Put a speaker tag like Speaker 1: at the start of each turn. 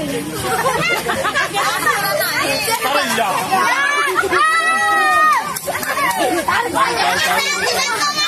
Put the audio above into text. Speaker 1: 哎呀！